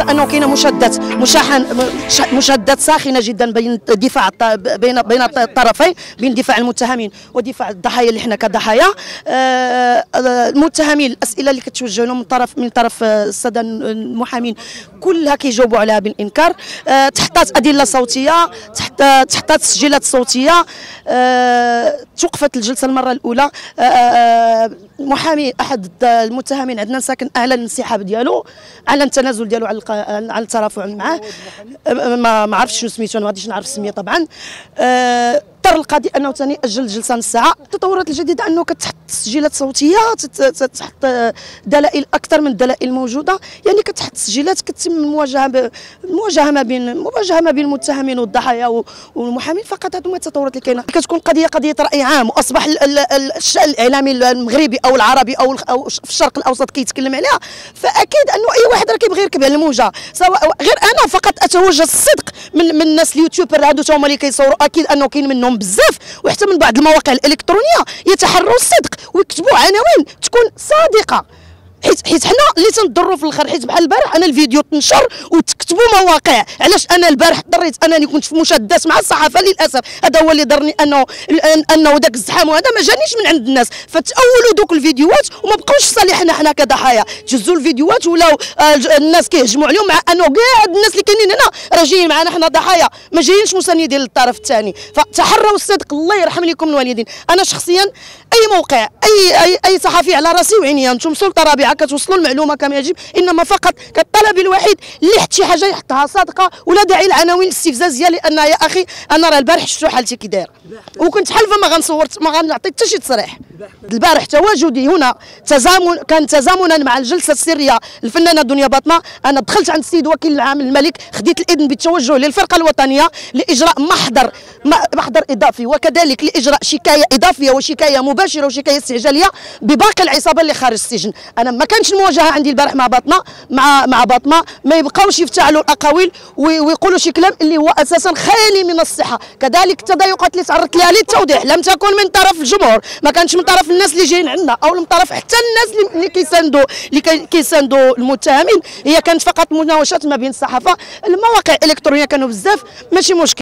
انه كاينة مشادات مشاحن مشادات ساخنة جدا بين دفاع بين بين الطرفين بين دفاع المتهمين ودفاع الضحايا اللي حنا كضحايا. آه، المتهمين الأسئلة اللي كتوجه لهم من طرف من طرف السادة المحامين كلها كيجاوبوا عليها بالإنكار. آه، تحطات أدلة صوتية تحت تحطات تسجيلات صوتية. آه، توقفت الجلسة المرة الأولى. محامي أحد المتهمين عندنا ساكن اعلن الانسحاب ديالو. اعلن التنازل ديالو على على الترافع معاه. ما عرفتش شنو سميتو أنا ما غاديش نعرف السميه طبعا. أه اضطر القاضي أنه ثاني أجل الجلسه نص ساعه التطورات الجديدة أنه كتحط تسجيلات صوتية تحط دلائل أكثر من الدلائل الموجودة. يعني كتحط تسجيلات كتم المواجهة المواجهة ما بين المواجهة ما بين المتهمين والضحايا والمحامين. فقط هذو التطورات اللي كاينة. كتكون قضيه قضية رأي عام وأصبح الشأن الإعلامي المغربي أو العربي أو أو في الشرق الأوسط كيتكلم عليها. فأكيد أنه أي واحد راه كيبغي يركب على الموجة. سواء غير أنا فقط أتوجه الصدق من من الناس اليوتيوبر هادو هما اللي كيصوروا. أكيد أنه كاين منهم بزاف وحتى من بعض المواقع الإلكترونية يتحروا الصدق ويكتبوا عناوين تكون صادقة. حيت حيت حنا اللي تنضروا في الآخر حيت بحال البارح أنا الفيديو تنشر وتكتبوا مواقع. علاش؟ أنا البارح اضطريت أنني كنت في مشادات مع الصحافة للأسف. هذا هو اللي ضرني أنه أنه ذاك الزحام وهذا ما جانيش من عند الناس. فتأولوا دوك الفيديوهات وما بقاوش صالحنا حنا كضحايا. جزوا الفيديوهات ولاو آه، الناس كيهجموا عليهم مع أنه كاع الناس اللي كاينين هنا راه جايين معنا حنا ضحايا. ما جايينش مساندين للطرف الثاني. فتحروا الصدق. الله يرحم لكم الوالدين. أنا شخصيا أي موقع اي اي, أي صحفي على راسي وعيني أنتم سلطة رابعة. كتوصلوا المعلومة كما يجب. إنما فقط كالطلب الوحيد اللي حتى شي حاجة يحطها صادقه ولا داعي للعناوين الاستفزازيه لأن يا أخي أنا راه البارح شفتو حالتي كي داير. وكنت حالفه ما غنصور ما غنعطي حتى شي تصريح. البارح تواجدي هنا تزامن كان تزامنا مع الجلسة السرية الفنانة دنيا باطمه أنا دخلت عند السيد وكيل العام الملك خديت الإذن بالتوجه للفرقة الوطنية لإجراء محضر محضر إضافي وكذلك لإجراء شكاية إضافية وشكاية مباشرة وشكاية استعجالية بباقي العصابة اللي خارج السجن. أنا ما كانش المواجهة عندي البارح مع باطمه مع مع باطمه ما يبقاوش يفتعلوا الأقاويل ويقولوا شي كلام اللي هو أساسا خالي من الصحة. كذلك التضايقات اللي تعرضت لها للتوضيح لم تكن من طرف الجمهور. ما كانش من طرف الناس اللي جايين عندنا أو من طرف حتى الناس اللي كيساندوا اللي كيساندوا المتهمين هي كانت فقط مناوشات ما بين الصحافة. المواقع الإلكترونية كانوا بزاف ماشي مشكل.